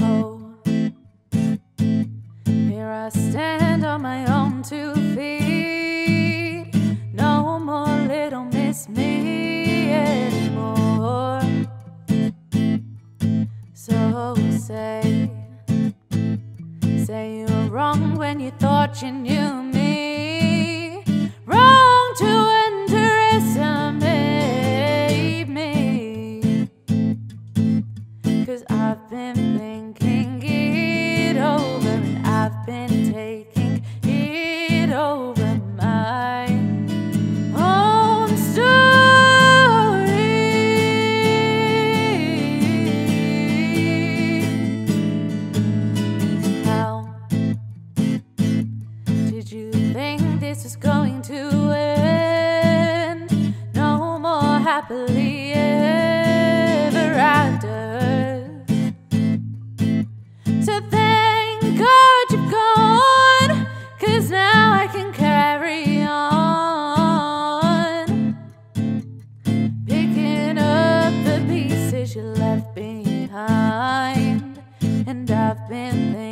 Oh, here I stand on my own two feet. No more little miss me anymore. So say, say you were wrong when you thought you knew me. This was going to end? No more happily ever after. So thank God you've gone, cause now I can carry on. Picking up the pieces you left behind, and I've been.